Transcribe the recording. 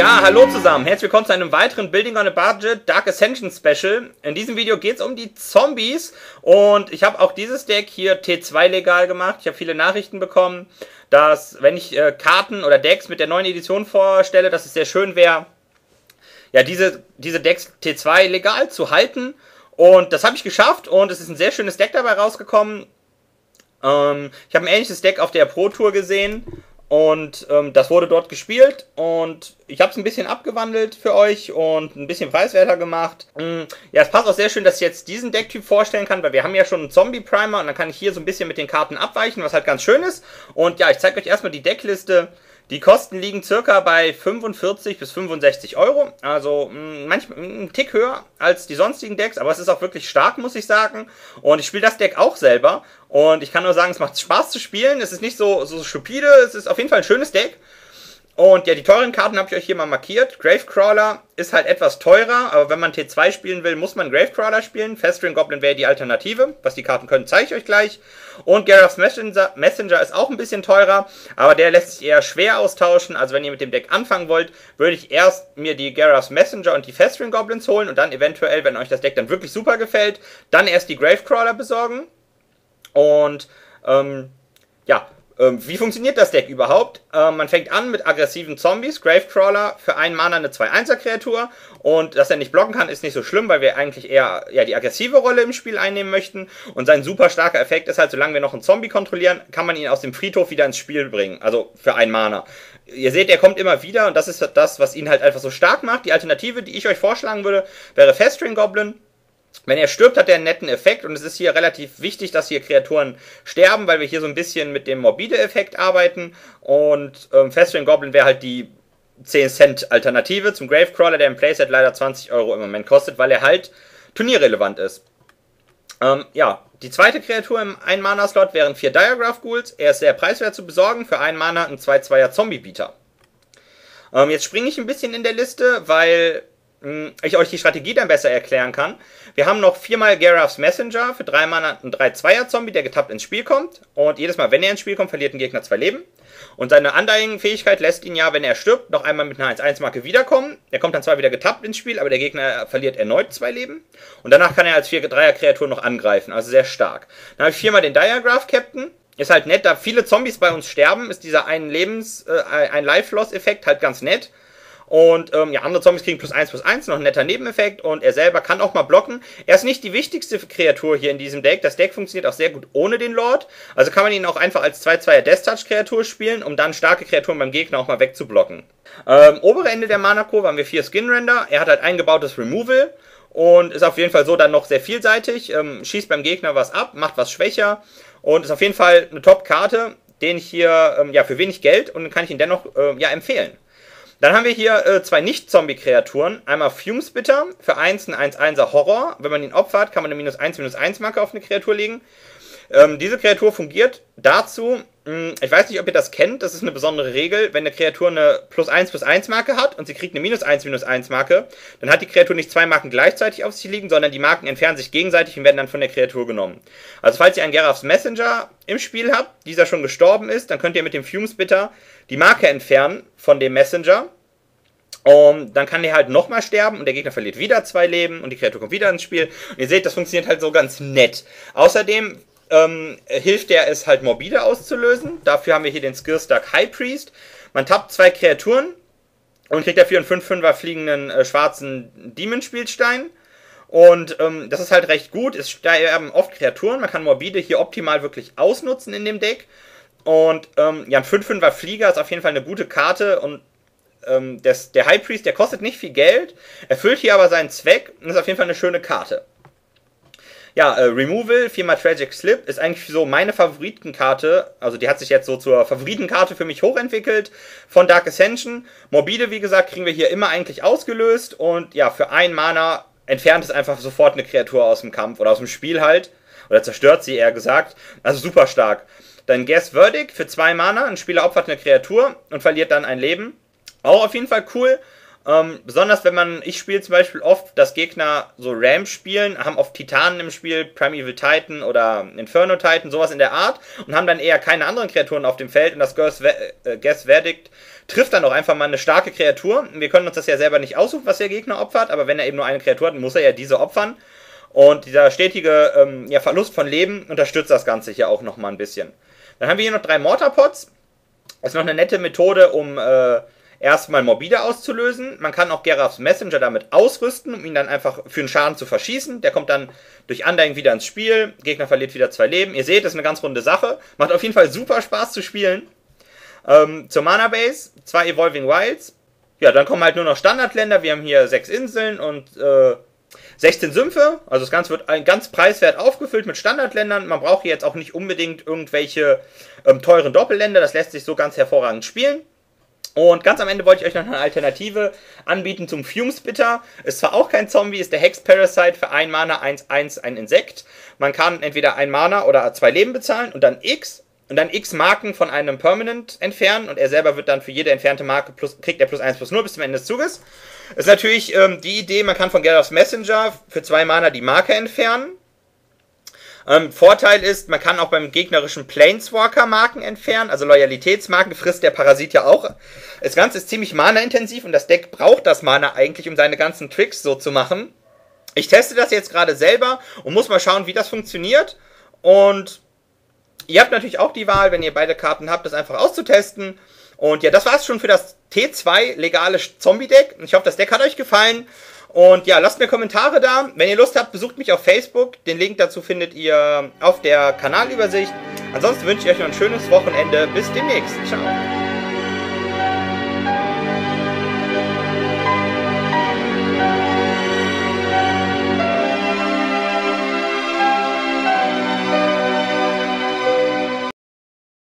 Ja, hallo zusammen. Herzlich willkommen zu einem weiteren Building on a Budget Dark Ascension Special. In diesem Video geht es um die Zombies und ich habe auch dieses Deck hier T2 legal gemacht. Ich habe viele Nachrichten bekommen, dass wenn ich äh, Karten oder Decks mit der neuen Edition vorstelle, dass es sehr schön wäre, ja, diese, diese Decks T2 legal zu halten. Und das habe ich geschafft und es ist ein sehr schönes Deck dabei rausgekommen. Ähm, ich habe ein ähnliches Deck auf der Pro Tour gesehen und ähm, das wurde dort gespielt und ich habe es ein bisschen abgewandelt für euch und ein bisschen preiswerter gemacht. Mm, ja, es passt auch sehr schön, dass ich jetzt diesen Decktyp vorstellen kann, weil wir haben ja schon einen Zombie-Primer und dann kann ich hier so ein bisschen mit den Karten abweichen, was halt ganz schön ist. Und ja, ich zeige euch erstmal die Deckliste. Die Kosten liegen circa bei 45 bis 65 Euro, also mm, manchmal mm, ein Tick höher als die sonstigen Decks, aber es ist auch wirklich stark, muss ich sagen. Und ich spiele das Deck auch selber und ich kann nur sagen, es macht Spaß zu spielen. Es ist nicht so, so stupide, es ist auf jeden Fall ein schönes Deck. Und ja, die teuren Karten habe ich euch hier mal markiert. Gravecrawler ist halt etwas teurer, aber wenn man T2 spielen will, muss man Gravecrawler spielen. Festring Goblin wäre die Alternative. Was die Karten können, zeige ich euch gleich. Und Gareth's Messenger, Messenger ist auch ein bisschen teurer, aber der lässt sich eher schwer austauschen. Also wenn ihr mit dem Deck anfangen wollt, würde ich erst mir die Gareth's Messenger und die Festring Goblins holen und dann eventuell, wenn euch das Deck dann wirklich super gefällt, dann erst die Gravecrawler besorgen. Und ähm, ja, ähm, wie funktioniert das Deck überhaupt? Ähm, man fängt an mit aggressiven Zombies, Gravecrawler für einen Mana eine 2-1er-Kreatur und dass er nicht blocken kann, ist nicht so schlimm, weil wir eigentlich eher ja, die aggressive Rolle im Spiel einnehmen möchten und sein super starker Effekt ist halt, solange wir noch einen Zombie kontrollieren, kann man ihn aus dem Friedhof wieder ins Spiel bringen, also für einen Mana. Ihr seht, er kommt immer wieder und das ist das, was ihn halt einfach so stark macht. Die Alternative, die ich euch vorschlagen würde, wäre Festring Goblin wenn er stirbt, hat er einen netten Effekt und es ist hier relativ wichtig, dass hier Kreaturen sterben, weil wir hier so ein bisschen mit dem Morbide-Effekt arbeiten und ähm, Festring Goblin wäre halt die 10 Cent Alternative zum Gravecrawler, der im Playset leider 20 Euro im Moment kostet, weil er halt turnierrelevant ist. Ähm, ja, die zweite Kreatur im 1-Mana-Slot wären 4 Diagraph Ghouls. Er ist sehr preiswert zu besorgen, für 1 Mana ein 2-2er Zombie-Beater. Ähm, jetzt springe ich ein bisschen in der Liste, weil ich euch die Strategie dann besser erklären kann. Wir haben noch viermal Garaths Messenger für drei Mana ein 3-2er-Zombie, der getappt ins Spiel kommt. Und jedes Mal, wenn er ins Spiel kommt, verliert ein Gegner zwei Leben. Und seine Undying-Fähigkeit lässt ihn ja, wenn er stirbt, noch einmal mit einer 1-1-Marke wiederkommen. Er kommt dann zwar wieder getappt ins Spiel, aber der Gegner verliert erneut zwei Leben. Und danach kann er als 4-3er-Kreatur noch angreifen, also sehr stark. Dann habe ich viermal den Diagraph Captain. Ist halt nett, da viele Zombies bei uns sterben, ist dieser ein Lebens-, äh, ein Life-Loss-Effekt halt ganz nett. Und ähm, ja, andere Zombies kriegen plus 1 plus 1, noch ein netter Nebeneffekt. Und er selber kann auch mal blocken. Er ist nicht die wichtigste Kreatur hier in diesem Deck. Das Deck funktioniert auch sehr gut ohne den Lord. Also kann man ihn auch einfach als 2-2er Death Touch Kreatur spielen, um dann starke Kreaturen beim Gegner auch mal wegzublocken. Ähm, obere Ende der Mana-Kurve haben wir 4 Skin Render. Er hat halt eingebautes Removal. Und ist auf jeden Fall so dann noch sehr vielseitig. Ähm, schießt beim Gegner was ab, macht was schwächer. Und ist auf jeden Fall eine Top-Karte, den ich hier ähm, ja für wenig Geld und kann ich ihn dennoch äh, ja empfehlen. Dann haben wir hier äh, zwei Nicht-Zombie-Kreaturen. Einmal Fumesbitter für 1 ein 1-1er Horror. Wenn man ihn opfert, kann man eine minus 1 minus 1 Marke auf eine Kreatur legen. Ähm, diese Kreatur fungiert dazu, ich weiß nicht, ob ihr das kennt, das ist eine besondere Regel. Wenn eine Kreatur eine plus 1 plus 1 Marke hat und sie kriegt eine minus 1 minus 1 Marke, dann hat die Kreatur nicht zwei Marken gleichzeitig auf sich liegen, sondern die Marken entfernen sich gegenseitig und werden dann von der Kreatur genommen. Also falls ihr einen Geraffs Messenger im Spiel habt, dieser schon gestorben ist, dann könnt ihr mit dem Fumesbitter die Marke entfernen von dem Messenger. Und dann kann der halt nochmal sterben und der Gegner verliert wieder zwei Leben und die Kreatur kommt wieder ins Spiel. Und ihr seht, das funktioniert halt so ganz nett. Außerdem ähm, hilft der es halt morbide auszulösen. Dafür haben wir hier den Skillstark High Priest. Man tappt zwei Kreaturen und kriegt dafür einen 5-5er fliegenden äh, schwarzen Demon-Spielstein. Und ähm, das ist halt recht gut. Es sterben oft Kreaturen. Man kann Morbide hier optimal wirklich ausnutzen in dem Deck. Und ähm, ja, ein 5-5er Flieger ist auf jeden Fall eine gute Karte und ähm, des, der High Priest, der kostet nicht viel Geld, erfüllt hier aber seinen Zweck und ist auf jeden Fall eine schöne Karte. Ja, äh, Removal, viermal Tragic Slip, ist eigentlich so meine Favoritenkarte. Also die hat sich jetzt so zur Favoritenkarte für mich hochentwickelt von Dark Ascension. Morbide, wie gesagt, kriegen wir hier immer eigentlich ausgelöst. Und ja, für ein Mana entfernt es einfach sofort eine Kreatur aus dem Kampf oder aus dem Spiel halt. Oder zerstört sie eher gesagt. Also super stark. Dann Guess Verdict für zwei Mana. Ein Spieler opfert eine Kreatur und verliert dann ein Leben. Auch auf jeden Fall cool. Ähm, besonders wenn man, ich spiele zum Beispiel oft, dass Gegner so Ram spielen, haben oft Titanen im Spiel, Primeval Titan oder Inferno Titan, sowas in der Art und haben dann eher keine anderen Kreaturen auf dem Feld und das Guess äh, Verdict trifft dann auch einfach mal eine starke Kreatur. Wir können uns das ja selber nicht aussuchen, was der Gegner opfert, aber wenn er eben nur eine Kreatur hat, muss er ja diese opfern. Und dieser stetige ähm, ja, Verlust von Leben unterstützt das Ganze hier auch nochmal ein bisschen. Dann haben wir hier noch drei Mortarpots. Das ist noch eine nette Methode, um äh, erstmal Morbide auszulösen. Man kann auch Gerafs Messenger damit ausrüsten, um ihn dann einfach für einen Schaden zu verschießen. Der kommt dann durch Undying wieder ins Spiel. Gegner verliert wieder zwei Leben. Ihr seht, das ist eine ganz runde Sache. Macht auf jeden Fall super Spaß zu spielen. Ähm, zur Mana Base, zwei Evolving Wilds. Ja, dann kommen halt nur noch Standardländer. Wir haben hier sechs Inseln und äh, 16 Sümpfe, also das Ganze wird ganz preiswert aufgefüllt mit Standardländern. Man braucht hier jetzt auch nicht unbedingt irgendwelche ähm, teuren Doppelländer, das lässt sich so ganz hervorragend spielen. Und ganz am Ende wollte ich euch noch eine Alternative anbieten zum Fumespitter. Ist zwar auch kein Zombie, ist der Hex Parasite für ein Mana 1-1 ein Insekt. Man kann entweder ein Mana oder zwei Leben bezahlen und dann X und dann x Marken von einem Permanent entfernen und er selber wird dann für jede entfernte Marke plus, kriegt er plus 1 plus 0 bis zum Ende des Zuges. Ist natürlich ähm, die Idee, man kann von Geralt's Messenger für zwei Mana die Marke entfernen. Ähm, Vorteil ist, man kann auch beim gegnerischen Planeswalker Marken entfernen, also Loyalitätsmarken frisst der Parasit ja auch. Das Ganze ist ziemlich mana-intensiv und das Deck braucht das Mana eigentlich, um seine ganzen Tricks so zu machen. Ich teste das jetzt gerade selber und muss mal schauen, wie das funktioniert. Und ihr habt natürlich auch die Wahl, wenn ihr beide Karten habt, das einfach auszutesten. Und ja, das war's schon für das T2 legale Zombie-Deck. Ich hoffe, das Deck hat euch gefallen. Und ja, lasst mir Kommentare da. Wenn ihr Lust habt, besucht mich auf Facebook. Den Link dazu findet ihr auf der Kanalübersicht. Ansonsten wünsche ich euch noch ein schönes Wochenende. Bis demnächst. Ciao.